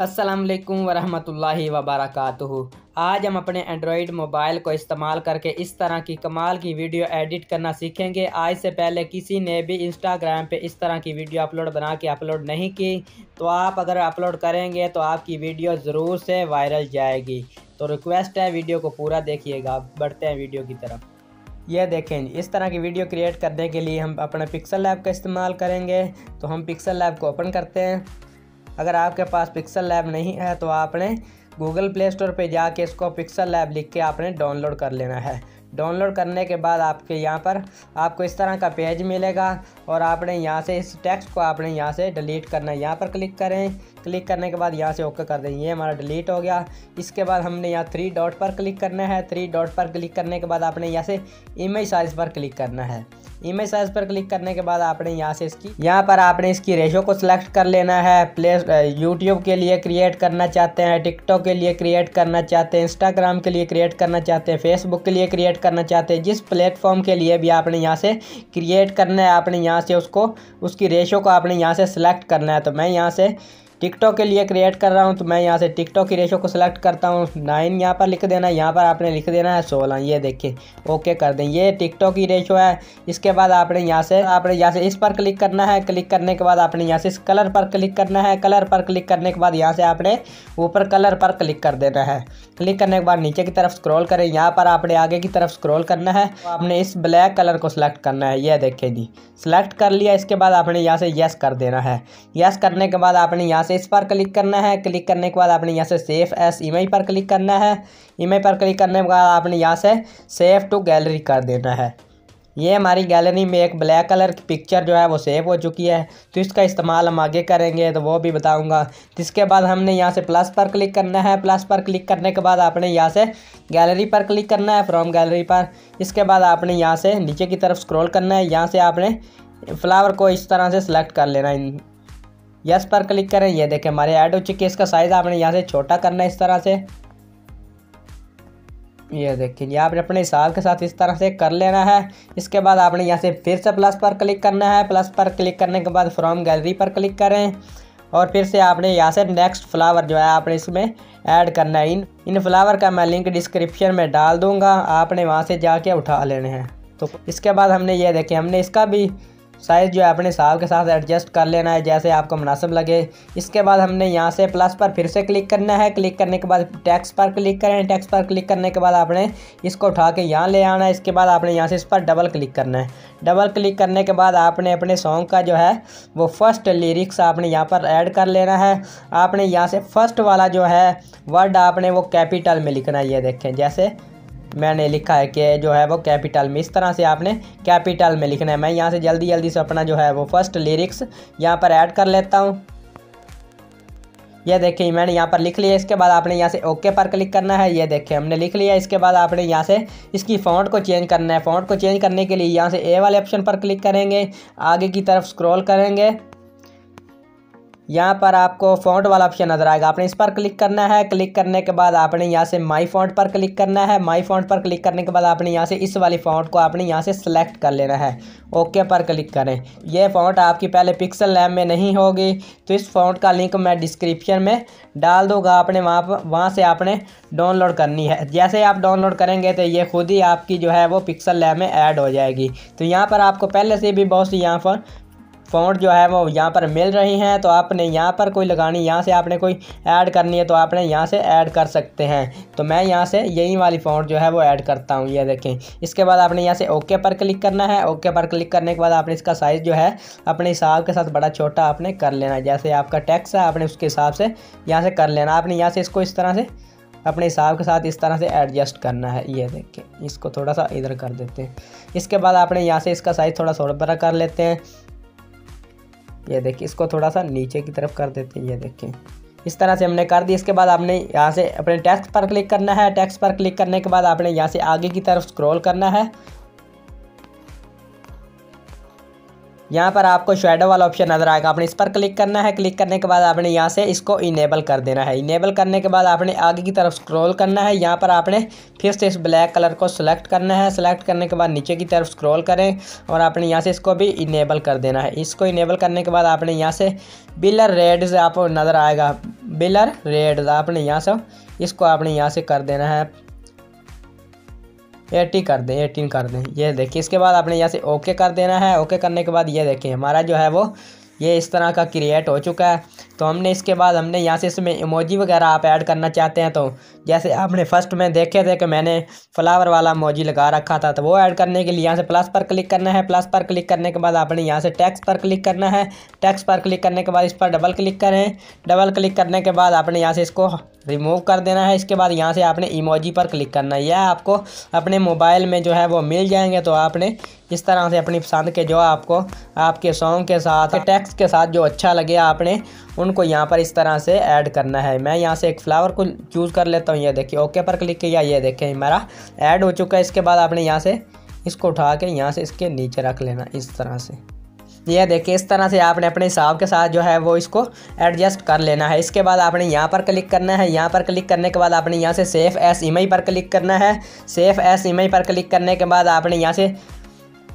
अस्सलाम वालेकुम वरहमतुल्लाहि वबरकातुहू। आज हम अपने एंड्रॉयड मोबाइल को इस्तेमाल करके इस तरह की कमाल की वीडियो एडिट करना सीखेंगे। आज से पहले किसी ने भी इंस्टाग्राम पे इस तरह की वीडियो अपलोड बना के अपलोड नहीं की तो आप अगर अपलोड करेंगे तो आपकी वीडियो ज़रूर से वायरल जाएगी। तो रिक्वेस्ट है, वीडियो को पूरा देखिएगा। बढ़ते हैं वीडियो की तरफ़। यह देखें, इस तरह की वीडियो क्रिएट करने के लिए हम अपने पिक्सल लैब का इस्तेमाल करेंगे। तो हम पिक्सल लैब को ओपन करते हैं। अगर आपके पास पिक्सल लैब नहीं है तो आपने गूगल प्ले स्टोर पर जाके इसको पिक्सल लैब लिख के आपने डाउनलोड कर लेना है। डाउनलोड करने के बाद आपके यहाँ पर आपको इस तरह का पेज मिलेगा। और आपने यहाँ से इस टेक्स्ट को आपने यहाँ से डिलीट करना है। यहाँ पर क्लिक करें। क्लिक करने के बाद यहाँ से ओके कर दें। ये हमारा डिलीट हो गया। इसके बाद हमने यहाँ थ्री डॉट पर क्लिक करना है। थ्री डॉट पर क्लिक करने के बाद आपने यहाँ से इमेज साइज़ पर क्लिक करना है। इमेज साइज़ पर क्लिक करने के बाद आपने यहाँ से इसकी, यहाँ पर आपने इसकी रेशो को सिलेक्ट कर लेना है। प्ले यूट्यूब के लिए क्रिएट करना चाहते हैं टिकटॉक के लिए क्रिएट करना चाहते हैं इंस्टाग्राम के लिए क्रिएट करना चाहते हैं फेसबुक के लिए क्रिएट करना चाहते हैं, जिस प्लेटफॉर्म के लिए भी आपने यहाँ से क्रिएट करना है, आपने यहाँ से उसको, उसकी रेशो को आपने यहाँ से सिलेक्ट करना है तो मैं यहाँ से टिकटॉक के लिए क्रिएट कर रहा हूँ तो मैं यहाँ से टिकटॉक की रेशो को सिलेक्ट करता हूँ। नाइन यहाँ पर लिख देना है, यहाँ पर आपने लिख देना है सोलह। ये देखिए ओके कर दें। ये टिकटॉक की रेशो है। इसके बाद आपने यहाँ से, आपने यहाँ से इस पर क्लिक करना है। क्लिक करने के बाद आपने यहाँ से इस कलर पर क्लिक करना है। कलर पर क्लिक करने के बाद यहाँ से आपने ऊपर कलर पर क्लिक कर देना है। क्लिक करने के बाद नीचे की तरफ़ स्क्रॉल करें। यहाँ पर आपने आगे की तरफ़ स्क्रॉल करना है। आपने इस ब्लैक कलर को सिलेक्ट करना है। यह देखें जी सिलेक्ट कर लिया। इसके बाद आपने यहाँ से यस कर देना है। यस करने के बाद आपने यहाँ से इस पर क्लिक करना है। क्लिक करने के बाद आपने यहाँ से सेफ़ एस इमेज पर क्लिक करना है। इमेज पर क्लिक करने के बाद आपने यहाँ से सेव टू गैलरी कर देना है। ये हमारी गैलरी में एक ब्लैक कलर की पिक्चर जो है वो सेव हो चुकी है। तो इसका इस्तेमाल हम आगे करेंगे तो वो भी बताऊँगा। जिसके बाद हमने यहाँ से प्लस पर क्लिक करना है। प्लस पर क्लिक करने के बाद आपने यहाँ से गैलरी पर क्लिक करना है फ्रॉम गैलरी पर। इसके बाद आपने यहाँ से नीचे की तरफ़ स्क्रॉल करना है। यहाँ से आपने फ्लावर को इस तरह से सिलेक्ट कर लेना है। यस पर क्लिक करें। ये देखें, हमारे ऐड हो चुके इसका साइज़ आपने यहाँ से छोटा करना है इस तरह से। ये देखिए ये आपने अपने हिसाब के साथ इस तरह से कर लेना है। इसके बाद आपने यहाँ से फिर से प्लस पर क्लिक करना है। प्लस पर क्लिक करने के बाद फ्रॉम गैलरी पर क्लिक करें। और फिर से आपने यहाँ से नेक्स्ट फ्लावर जो है, आपने इसमें ऐड करना है। इन इन फ्लावर का मैं लिंक डिस्क्रिप्शन में डाल दूँगा। आपने वहाँ से जाके उठा लेने हैं। तो इसके बाद हमने ये देखें, हमने इसका भी साइज़ जो है अपने साल के साथ एडजस्ट कर लेना है, जैसे आपको मुनासिब लगे। इसके बाद हमने यहाँ से प्लस पर फिर से क्लिक करना है। क्लिक करने के बाद टैक्स पर क्लिक करें। टैक्स पर क्लिक करने के बाद आपने इसको उठा के यहाँ ले आना है। इसके बाद आपने यहाँ से इस पर डबल क्लिक करना है। डबल क्लिक करने के बाद आपने अपने सॉन्ग का जो है, वो फ़र्स्ट लिरिक्स आपने यहाँ पर ऐड कर लेना है। आपने यहाँ से फ़र्स्ट वाला जो है वर्ड आपने वो कैपिटल में लिखना ये देखें, जैसे मैंने लिखा है कि जो है वो कैपिटल में, इस तरह से आपने कैपिटल में लिखना है। मैं यहाँ से जल्दी जल्दी से अपना जो है वो फ़र्स्ट लिरिक्स यहाँ पर ऐड कर लेता हूँ। ये देखिए, मैंने यहाँ पर लिख लिया, इसके बाद आपने यहाँ से ओके पर क्लिक करना है। ये देखिए, हमने लिख लिया, इसके बाद आपने यहाँ से इसकी फ़ॉन्ट को चेंज करना है। फ़ॉन्ट को चेंज करने के लिए यहाँ से ए वाले ऑप्शन पर क्लिक करेंगे, आगे की तरफ़ स्क्रॉल करेंगे। यहाँ पर आपको फ़ॉन्ट वाला ऑप्शन नज़र आएगा। आपने इस पर क्लिक करना है। क्लिक करने के बाद आपने यहाँ से माई फ़ॉन्ट पर क्लिक करना है। माई फ़ॉन्ट पर क्लिक करने के बाद आपने यहाँ से इस वाली फ़ॉन्ट को आपने यहाँ से सिलेक्ट कर लेना है। ओके पर क्लिक करें। यह फ़ॉन्ट आपकी पहले पिक्सल लैब में नहीं होगी। तो इस फ़ॉन्ट का लिंक मैं डिस्क्रिप्शन में डाल दूँगा। आपने वहाँ पर वहाँ से आपने डाउनलोड करनी है। जैसे आप डाउनलोड करेंगे तो ये खुद ही आपकी जो है वो पिक्सल लैब में ऐड हो जाएगी। तो यहाँ पर आपको पहले से भी बहुत सी यहाँ पर फ़ॉन्ट जो है वो यहाँ पर मिल रही हैं तो आपने यहाँ पर कोई लगानी, यहाँ से आपने कोई ऐड करनी है तो आपने यहाँ से ऐड कर सकते हैं। तो मैं यहाँ से यही वाली फ़ॉन्ट जो है वो ऐड करता हूँ, ये देखें। इसके बाद आपने यहाँ से ओके पर क्लिक करना है। ओके पर क्लिक करने के बाद आपने इसका साइज़ जो है, अपने हिसाब के साथ बड़ा छोटा आपने कर लेना है। जैसे आपका टैक्स है, आपने उसके हिसाब से यहाँ से कर लेना आपने यहाँ से इसको इस तरह से, अपने हिसाब के साथ इस तरह से एडजस्ट करना है, ये देखिए इसको थोड़ा सा इधर कर देते हैं। इसके बाद आपने यहाँ से इसका साइज़ थोड़ा थोड़ा बड़ा कर लेते हैं। ये देखिए, इसको थोड़ा सा नीचे की तरफ़ कर देते हैं, ये देखिए। इस तरह से हमने कर दी इसके बाद आपने यहाँ से अपने टैक्स पर क्लिक करना है। टैक्स पर क्लिक करने के बाद आपने यहाँ से आगे की तरफ़ स्क्रॉल करना है। यहाँ पर आपको शेडो वाला ऑप्शन नज़र आएगा। आपने इस पर क्लिक करना है। क्लिक करने के बाद आपने यहाँ से इसको इनेबल कर देना है। इनेबल करने के बाद आपने आगे की तरफ़ स्क्रॉल करना है। यहाँ पर आपने फिर से इस ब्लैक कलर को सिलेक्ट करना है। सेलेक्ट करने के बाद नीचे की तरफ़ स्क्रॉल करें और आपने यहाँ से इसको भी इनेबल कर देना है। इसको इनेबल करने के बाद आपने यहाँ से बिलर रेड आपको नज़र आएगा। बिलर रेड आपने यहाँ से इसको आपने यहाँ से कर देना है। एटी कर दें, एटीन कर दें। ये देखिए, इसके बाद आपने यहाँ से ओके कर देना है। ओके करने के बाद ये देखिए, हमारा जो है वो, ये इस तरह का क्रिएट हो चुका है। तो हमने इसके बाद हमने यहाँ से इसमें इमोजी वगैरह आप ऐड करना चाहते हैं तो जैसे आपने फ़र्स्ट में देखे थे कि मैंने फ्लावर वाला इमोजी लगा रखा था तो वो ऐड करने के लिए यहाँ से प्लस पर क्लिक करना है। प्लस पर क्लिक करने के बाद आपने यहाँ से टैक्स पर क्लिक करना है। टैक्स पर क्लिक करने के बाद इस पर डबल क्लिक करें। डबल क्लिक करने के बाद आपने यहाँ से इसको रिमूव कर देना है। इसके बाद यहाँ से आपने इमोजी पर क्लिक करना है। यह आपको अपने मोबाइल में जो है वो मिल जाएँगे। तो आपने इस तरह से अपनी पसंद के जो आपको, आपके सॉन्ग के साथ टेक्स्ट के साथ जो अच्छा लगे, आपने उनको यहाँ पर इस तरह से ऐड करना है। मैं यहाँ से एक फ्लावर को चूज़ कर लेता हूँ। ये देखिए ओके पर क्लिक किया। ये देखें मेरा ऐड हो चुका है। इसके बाद आपने यहाँ से इसको उठा के यहाँ से इसके नीचे रख लेना इस तरह से। ये देखिए, इस तरह से आपने अपने हिसाब के साथ जो है वो इसको एडजस्ट कर लेना है। इसके बाद आपने यहाँ पर क्लिक करना है। यहाँ पर क्लिक करने के बाद आपने यहाँ से सेफ़ एस ई पर क्लिक करना है। सेफ़ एस ई पर क्लिक करने के बाद आपने यहाँ से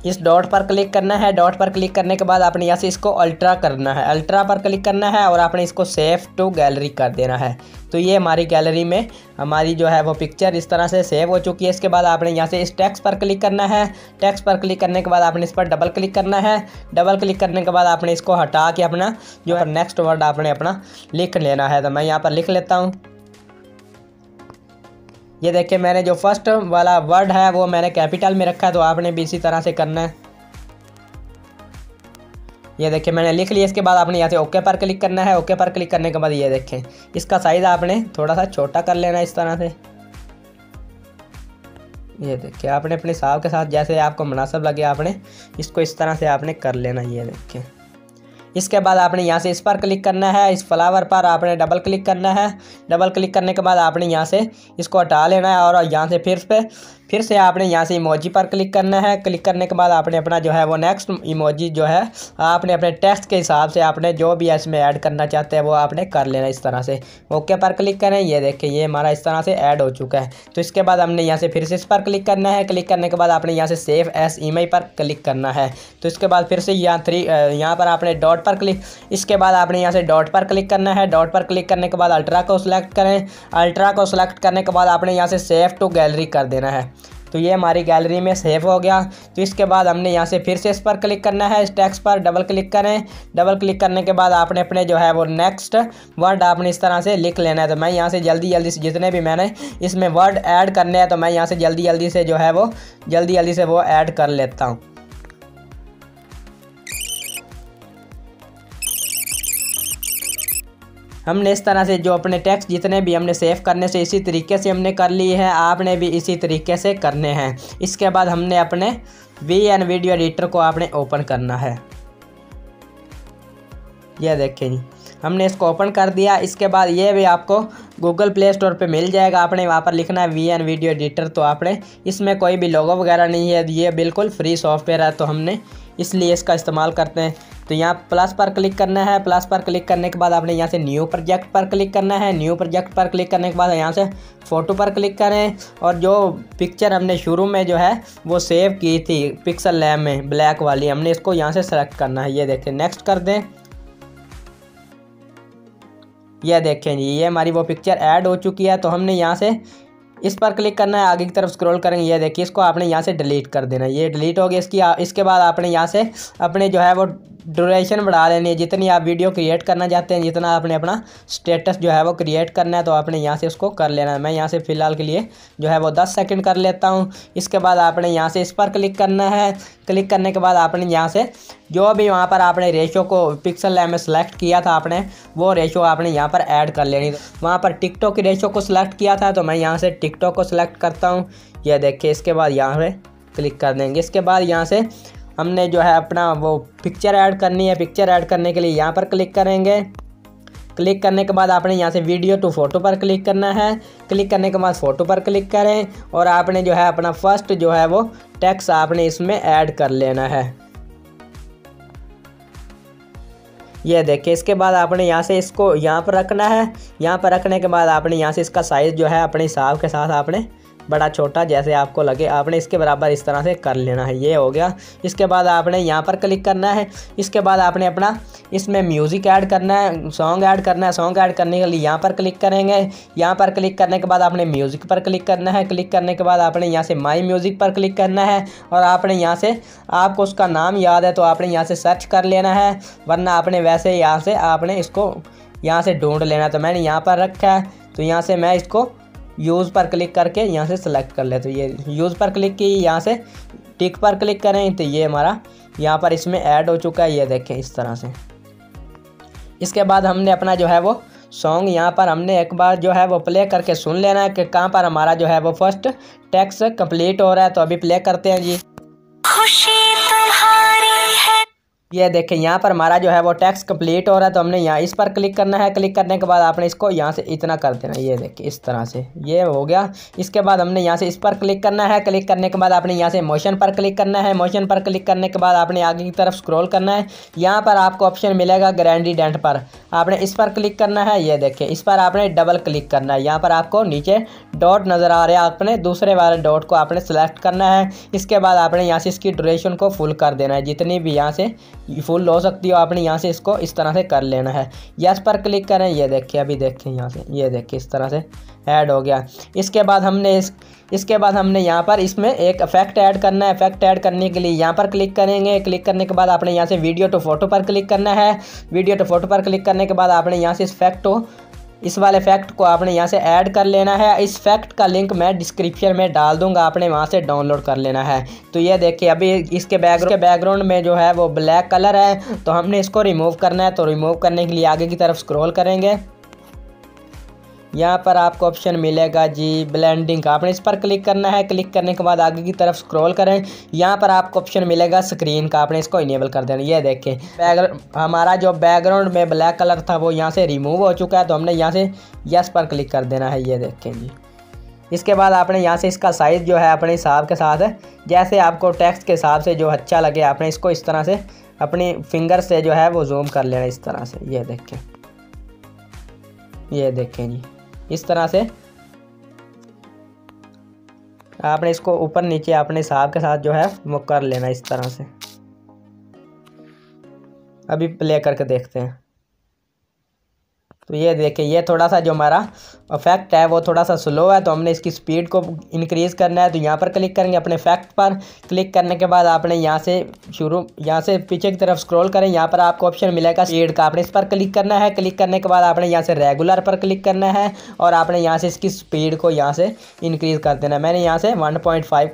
इस डॉट पर क्लिक करना है। डॉट पर क्लिक करने के बाद आपने यहाँ से इसको अल्ट्रा करना है। अल्ट्रा पर क्लिक करना है और आपने इसको सेव टू गैलरी कर देना है। तो ये हमारी गैलरी में हमारी जो है वो पिक्चर इस तरह से सेव हो चुकी है। इसके बाद आपने यहाँ से इस टैक्स पर क्लिक करना है। टैक्स पर क्लिक करने के बाद आपने इस पर डबल क्लिक करना है। डबल क्लिक करने के बाद आपने इसको हटा के अपना जो है नेक्स्ट वर्ड आपने अपना लिख लेना है। तो मैं यहाँ पर लिख लेता हूँ। ये देखिए, मैंने जो फ़र्स्ट वाला वर्ड है, वो मैंने कैपिटल में रखा है तो आपने भी इसी तरह से करना है। ये देखिए, मैंने लिख लिया, इसके बाद आपने यहाँ से ओके पर क्लिक करना है। ओके पर क्लिक करने के बाद ये देखें, इसका साइज़ आपने थोड़ा सा छोटा कर लेना इस तरह से। ये देखिए, आपने अपने हिसाब के साथ जैसे आपको मुनासिब लगे, आपने इसको इस तरह से आपने कर लेना ये देखें। इसके बाद आपने यहाँ से इस पर क्लिक करना है, इस फ्लावर पर आपने डबल क्लिक करना है। डबल क्लिक करने के बाद आपने यहाँ से इसको हटा लेना है और यहाँ से फिर पे फिर से आपने यहाँ से इमोजी पर क्लिक करना है। क्लिक करने के बाद आपने अपना जो है वो नेक्स्ट इमोजी जो है, आपने अपने टेक्स्ट के हिसाब से आपने जो भी इसमें ऐड करना चाहते हैं, वो आपने कर लेना इस तरह से। ओके पर क्लिक करें। ये देखें ये हमारा इस तरह से ऐड हो चुका है। तो इसके बाद हमने यहाँ से फिर से इस पर क्लिक करना है। क्लिक करने के बाद आपने यहाँ से सेव एस ई पर क्लिक करना है। तो इसके बाद फिर से यहाँ थ्री यहाँ पर आपने डॉट पर क्लिक इसके बाद आपने यहाँ से डॉट पर क्लिक करना है। डॉट पर क्लिक करने के बाद अल्ट्रा को सिलेक्ट करें। अल्ट्रा को सिलेक्ट करने के बाद आपने यहाँ से सेव टू गैलरी कर देना है। तो ये हमारी गैलरी में सेव हो गया। तो इसके बाद हमने यहाँ से फिर से इस पर क्लिक करना है। इस टैक्स पर डबल क्लिक करें। डबल क्लिक करने के बाद आपने अपने जो है वो नेक्स्ट वर्ड आपने इस तरह से लिख लेना है। तो मैं यहाँ से जल्दी जल्दी से जितने भी मैंने इसमें वर्ड ऐड करने हैं तो मैं यहाँ से जल्दी जल्दी से जो है वो, जल्दी जल्दी से वो ऐड कर लेता हूँ। हमने इस तरह से जो अपने टैक्स जितने भी हमने सेव करने से इसी तरीके से हमने कर ली है, आपने भी इसी तरीके से करने हैं। इसके बाद हमने अपने वी एन वीडियो एडिटर को आपने ओपन करना है। यह देखें जी, हमने इसको ओपन कर दिया। इसके बाद ये भी आपको गूगल प्ले स्टोर पे मिल जाएगा। आपने वहाँ पर लिखना है वी एन वीडियो एडिटर तो आपने इसमें कोई भी लोगो वगैरह नहीं है। ये बिल्कुल फ्री सॉफ्टवेयर है तो हमने इसलिए इसका इस्तेमाल करते हैं। तो यहाँ प्लस पर क्लिक करना है। प्लस पर क्लिक करने के बाद आपने यहाँ से न्यू प्रोजेक्ट पर क्लिक करना है। न्यू प्रोजेक्ट पर क्लिक करने के बाद यहाँ से फ़ोटो पर क्लिक करें और जो पिक्चर हमने शुरू में जो है, वो सेव की थी पिक्सल लैब में ब्लैक वाली। हमने इसको यहाँ से सेलेक्ट करना है। ये देखें नेक्स्ट कर दें। यह देखें जी, ये हमारी वो पिक्चर ऐड हो चुकी है। तो हमने यहाँ से इस पर क्लिक करना है। आगे की तरफ़ स्क्रॉल करेंगे। ये देखिए, इसको आपने यहाँ से डिलीट कर देना ये डिलीट हो गया। इसकी, इसके बाद आपने यहाँ से अपने जो है वो ड्यूरेशन बढ़ा लेनी है। जितनी आप वीडियो क्रिएट करना चाहते हैं, जितना आपने अपना स्टेटस जो है वो क्रिएट करना है तो आपने यहाँ से उसको कर लेना है। मैं यहाँ से फ़िलहाल के लिए जो है वो दस सेकंड कर लेता हूँ। इसके बाद आपने यहाँ से इस पर क्लिक करना है। क्लिक करने के बाद आपने यहाँ से जो भी वहाँ पर आपने रेशो को पिक्सल में सेलेक्ट किया था आपने, वो रेशो आपने यहाँ पर ऐड कर लेनी। वहाँ पर टिकटॉक की रेशो को सिलेक्ट किया था तो मैं यहाँ से टिकटॉक को सिलेक्ट करता हूँ। यह देखिए, इसके बाद यहाँ पर क्लिक कर देंगे। इसके बाद यहाँ से हमने जो है अपना वो पिक्चर ऐड करनी है पिक्चर ऐड करने के लिए यहाँ पर क्लिक करेंगे। क्लिक करने के बाद आपने यहाँ से वीडियो टू फ़ोटो पर क्लिक करना है। क्लिक करने के बाद फ़ोटो पर क्लिक करें और आपने जो है अपना फ़र्स्ट जो है वो टेक्स आपने इसमें ऐड कर लेना है। ये देखिए, इसके बाद आपने यहाँ से इसको यहाँ पर रखना है। यहाँ पर रखने के बाद आपने यहाँ से इसका साइज़ जो है अपने हिसाब के साथ आपने बड़ा छोटा जैसे आपको लगे, आपने इसके बराबर इस तरह से कर लेना है, ये हो गया। इसके बाद आपने यहाँ पर क्लिक करना है। इसके बाद आपने अपना इसमें म्यूज़िक ऐड करना है सॉन्ग ऐड करना है। सॉन्ग ऐड करने के लिए यहाँ पर क्लिक करेंगे। यहाँ पर क्लिक करने के बाद आपने म्यूज़िक पर क्लिक करना है। क्लिक करने के बाद आपने यहाँ से माई म्यूज़िक पर क्लिक करना है और आपने यहाँ से, आपको उसका नाम याद है तो आपने यहाँ से सर्च कर लेना है, वरना आपने वैसे यहाँ से, आपने इसको यहाँ से ढूंढ लेना तो मैंने यहाँ पर रखा है। तो यहाँ से मैं इसको यूज़ पर क्लिक करके यहाँ से सेलेक्ट कर लेते तो ये यूज़ पर क्लिक की यहाँ से टिक पर क्लिक करें तो ये हमारा यहाँ पर इसमें ऐड हो चुका है। ये देखें इस तरह से। इसके बाद हमने अपना जो है वो सॉन्ग यहाँ पर हमने एक बार जो है वो प्ले करके सुन लेना है कि कहाँ पर हमारा जो है वो फ़र्स्ट टैक्स कंप्लीट हो रहा है तो अभी प्ले करते हैं जी। ये देखें, यहाँ पर हमारा जो है वो टैक्स कंप्लीट हो रहा है तो हमने यहाँ इस पर क्लिक करना है। क्लिक करने के बाद आपने इसको यहाँ से इतना कर देना ये देखिए इस तरह से ये हो गया। इसके बाद हमने यहाँ से इस पर क्लिक करना है। क्लिक करने के बाद आपने यहाँ से मोशन पर क्लिक करना है। मोशन पर क्लिक करने के बाद आपने आगे की तरफ़ स्क्रॉल करना है। यहाँ पर आपको ऑप्शन मिलेगा ग्रैंडी डेंट पर। आपने इस पर क्लिक करना है। ये देखें, इस पर आपने डबल क्लिक करना है। यहाँ पर आपको नीचे डॉट नज़र आ रहा है। आपने दूसरे वाले डॉट को आपने सेलेक्ट करना है। इसके बाद आपने यहाँ से इसकी ड्यूरेशन को फुल कर देना है। जितनी भी यहाँ से फुल हो सकती हो आपने यहाँ से इसको इस तरह से कर लेना है। यस पर क्लिक करें, ये देखिए, अभी देखें यहाँ से, ये देखिए इस तरह से ऐड हो गया। इसके बाद हमने इस, इसके बाद हमने यहाँ पर इसमें एक इफ़ेक्ट ऐड करना है। इफ़ेक्ट ऐड करने के लिए यहाँ पर क्लिक करेंगे। क्लिक करने के बाद आपने यहाँ से वीडियो टू फ़ोटो पर क्लिक करना है। वीडियो टू फ़ोटो पर क्लिक करने के बाद आपने यहाँ से इस फैक्ट इस वाले फैक्ट को आपने यहाँ से ऐड कर लेना है। इस फैक्ट का लिंक मैं डिस्क्रिप्शन में डाल दूँगा, आपने वहाँ से डाउनलोड कर लेना है। तो ये देखिए, अभी इसके बैकग्राउंड के बैकग्राउंड में जो है वो ब्लैक कलर है तो हमने इसको रिमूव करना है। तो रिमूव करने के लिए आगे की तरफ़ स्क्रॉल करेंगे। यहाँ पर आपको ऑप्शन मिलेगा जी ब्लेंडिंग का। आपने इस पर क्लिक करना है। क्लिक करने के बाद आगे की तरफ़ स्क्रॉल करें। यहाँ पर आपको ऑप्शन मिलेगा स्क्रीन का। आपने इसको इनेबल कर देना। ये देखें। बैक हमारा जो बैकग्राउंड में ब्लैक कलर था, वो यहाँ से रिमूव हो चुका है। तो हमने यहाँ से यस पर क्लिक कर देना है। ये देखें जी। इसके बाद आपने यहाँ से इसका साइज़ जो है, अपने हिसाब के साथ, जैसे आपको टेक्स्ट के हिसाब से जो अच्छा लगे, आपने इसको इस तरह से अपनी फिंगर से जो है, वो जूम कर लेना इस तरह से। ये देखें। ये देखें जी। इस तरह से। आपने इसको ऊपर नीचे अपने हिसाब के साथ जो है वो कर लेना इस तरह से। अभी प्ले करके देखते हैं। तो ये देखिए ये थोड़ा सा जो हमारा इफ़ेक्ट है, वो थोड़ा सा स्लो है तो हमने इसकी स्पीड को इंक्रीज़ करना है तो यहाँ पर क्लिक करेंगे अपने फैक्ट पर। क्लिक करने के बाद आपने यहाँ से शुरू, यहाँ से पीछे की तरफ़ स्क्रॉल करें, यहाँ पर आपको ऑप्शन मिलेगा स्पीड का। आपने इस पर क्लिक करना है क्लिक करने के बाद आपने यहाँ से रेगुलर पर क्लिक करना है, और आपने यहाँ से इसकी स्पीड को यहाँ से इंक्रीज़ कर देना है। मैंने यहाँ से वन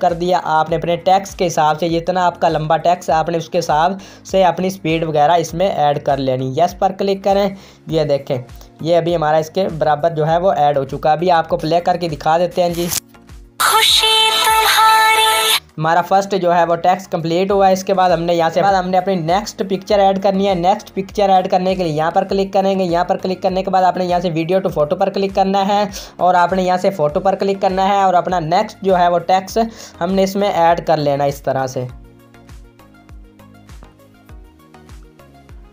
कर दिया। आपने अपने टैक्स के हिसाब से, जितना आपका लंबा टैक्स आपने उसके हिसाब से अपनी स्पीड वगैरह इसमें ऐड कर लेनी। यस पर क्लिक करें। ये देखें। ये अभी हमारा इसके बराबर जो है वो ऐड हो चुका है। अभी आपको प्ले करके दिखा देते हैं जी। हमारा फ़र्स्ट जो है वो टैक्स कंप्लीट हुआ है। इसके बाद हमने यहाँ से बाद हमने अपनी नेक्स्ट पिक्चर ऐड करनी है। नेक्स्ट पिक्चर ऐड करने के लिए यहाँ पर क्लिक करेंगे। यहाँ पर क्लिक करने के बाद आपने यहाँ से वीडियो टू फ़ोटो पर क्लिक करना है। और आपने यहाँ से फ़ोटो पर क्लिक करना है। और अपना नेक्स्ट जो है वो टैक्स हमने इसमें ऐड कर लेना इस तरह से।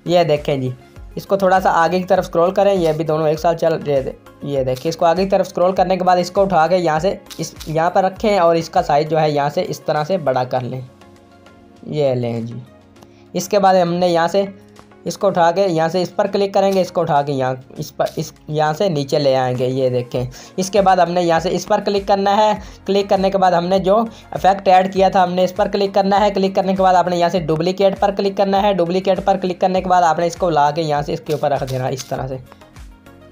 ये देखें जी। इसको थोड़ा सा आगे की तरफ़ स्क्रॉल करें, ये भी दोनों एक साथ चल रहे थे ये देखिए, इसको आगे की तरफ़ स्क्रॉल करने के बाद इसको उठा के यहाँ से इस, यहाँ पर रखें और इसका साइज़ जो है यहाँ से इस तरह से बड़ा कर लें। ये लें जी। इसके बाद हमने यहाँ से इसको उठा के यहाँ से इस पर क्लिक करेंगे, इसको उठा के यहाँ, इस पर, इस, यहाँ से नीचे ले आएँगे, ये देखें। इसके बाद हमने यहाँ से इस पर क्लिक करना है। क्लिक करने के बाद हमने जो इफ़ेक्ट ऐड किया था, हमने इस पर क्लिक करना है। क्लिक करने के बाद आपने यहाँ से डुप्लीकेट पर क्लिक करना है। डुप्लीकेट पर क्लिक करने के बाद आपने इसको ला के यहाँ से इसके ऊपर रख देना इस तरह से।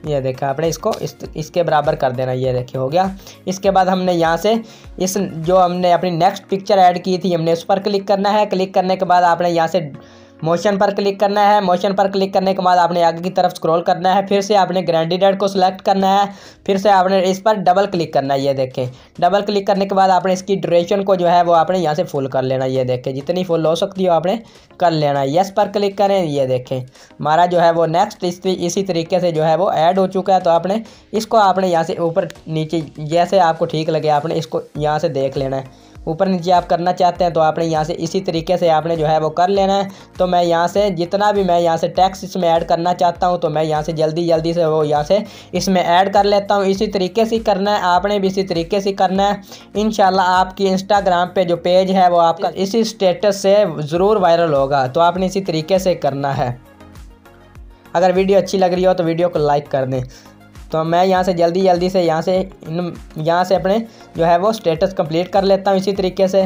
ये देखा, आपने इसको इस, इसके बराबर कर देना ये देखिए, हो गया। इसके बाद हमने यहाँ से इस जो हमने अपनी नेक्स्ट पिक्चर ऐड की थी, हमने उस पर क्लिक करना है। क्लिक करने के बाद आपने यहाँ से मोशन पर क्लिक करना है। मोशन पर क्लिक करने के बाद आपने आगे की तरफ़ स्क्रॉल करना है। फिर से आपने ग्रैंडिडेड को सिलेक्ट करना है। फिर से आपने इस पर डबल क्लिक करना है। ये देखें। डबल क्लिक करने के बाद आपने इसकी ड्यूरेशन को जो है वो आपने यहाँ से फुल कर लेना ये देखें। जितनी फुल हो सकती हो आपने कर लेना यस पर क्लिक करें। ये देखें। हमारा जो है वो नेक्स्ट इस इसी तरीके से जो है वो ऐड हो चुका है। तो आपने इसको आपने यहाँ से ऊपर नीचे जैसे आपको ठीक लगे, आपने इसको यहाँ से देख लेना है। ऊपर नीचे आप करना चाहते हैं तो आपने यहाँ से इसी तरीके से आपने जो है वो कर लेना है। तो मैं यहाँ से जितना भी मैं यहाँ से टैक्स इसमें ऐड करना चाहता हूँ तो मैं यहाँ से जल्दी जल्दी से वो यहाँ से इसमें ऐड कर लेता हूँ। इसी तरीके से करना है, आपने भी इसी तरीके से करना है। इन आपकी इंस्टाग्राम पर जो पेज है, वो आपका इसी स्टेटस से ज़रूर वायरल होगा तो आपने इसी तरीके से करना है। अगर वीडियो अच्छी लग रही हो तो वीडियो को लाइक कर दें। तो मैं यहाँ से जल्दी जल्दी से यहाँ से इन, यहाँ से अपने जो है वो स्टेटस कंप्लीट कर लेता हूँ इसी तरीके से।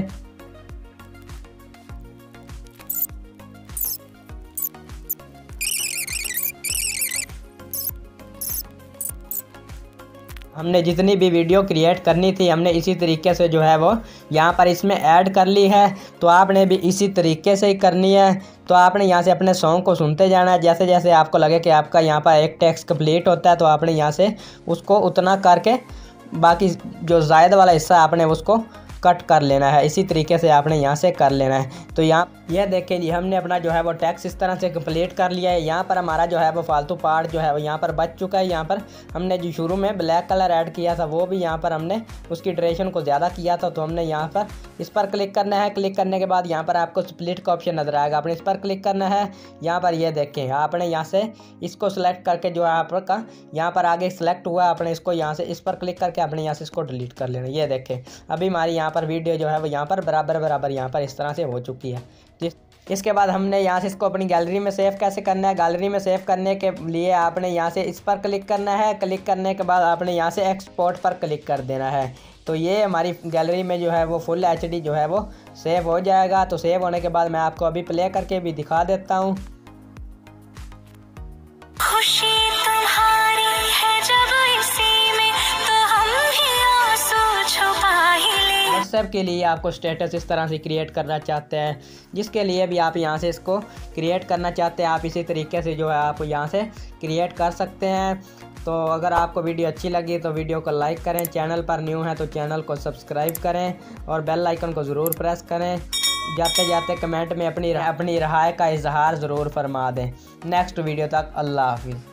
हमने जितनी भी वीडियो क्रिएट करनी थी, हमने इसी तरीके से जो है वो यहाँ पर इसमें ऐड कर ली है। तो आपने भी इसी तरीके से ही करनी है। तो आपने यहाँ से अपने सॉन्ग को सुनते जाना है। जैसे जैसे आपको लगे कि आपका यहाँ पर एक टैक्स कंप्लीट होता है तो आपने यहाँ से उसको उतना करके बाकी जो जायद वाला हिस्सा आपने उसको कट कर लेना है। इसी तरीके से आपने यहाँ से कर लेना है। तो यहाँ यह देखें जी, हमने अपना जो है वो टैक्स इस तरह से कंप्लीट कर लिया है। यहाँ पर हमारा जो है वो फालतू पार्ट जो है वो यहाँ पर बच चुका है। यहाँ पर हमने जो शुरू में ब्लैक कलर ऐड किया था, वो भी यहाँ पर हमने उसकी ड्यूरेशन को ज़्यादा किया था। तो हमने यहाँ पर इस पर क्लिक करना है। क्लिक करने के बाद यहाँ पर आपको स्प्लिट का ऑप्शन नज़र आएगा। आपने इस पर क्लिक करना है। यहाँ पर ये देखें, आपने यहाँ से इसको सिलेक्ट करके जो है आपका यहाँ पर आगे सिलेक्ट हुआ। आपने इसको यहाँ से इस पर क्लिक करके आपने यहाँ से इसको डिलीट कर लेना ये देखें, अभी हमारी यहाँ पर वीडियो जो है वो यहाँ पर बराबर बराबर यहाँ पर इस तरह से हो चुकी है। जिस, इसके बाद हमने यहाँ से इसको अपनी गैलरी में सेव कैसे करना है? गैलरी में सेव करने के लिए आपने यहाँ से इस पर क्लिक करना है। क्लिक करने के बाद आपने यहाँ से एक्सपोर्ट पर क्लिक कर देना है। तो ये हमारी गैलरी में जो है वो फुल एचडी जो है वो सेव हो जाएगा। तो सेव होने के बाद मैं आपको अभी प्ले करके भी दिखा देता हूँ। व्हाट्सएप के लिए आपको स्टेटस इस तरह से क्रिएट करना चाहते हैं, जिसके लिए भी आप यहाँ से इसको क्रिएट करना चाहते हैं, आप इसी तरीके से जो है आप यहाँ से क्रिएट कर सकते हैं। तो अगर आपको वीडियो अच्छी लगी तो वीडियो को लाइक करें चैनल पर न्यू है तो चैनल को सब्सक्राइब करें और बेल आइकन को ज़रूर प्रेस करें। जाते जाते कमेंट में अपनी अपनी राय का इजहार ज़रूर फरमा दें। नेक्स्ट वीडियो तक अल्लाह हाफिज़।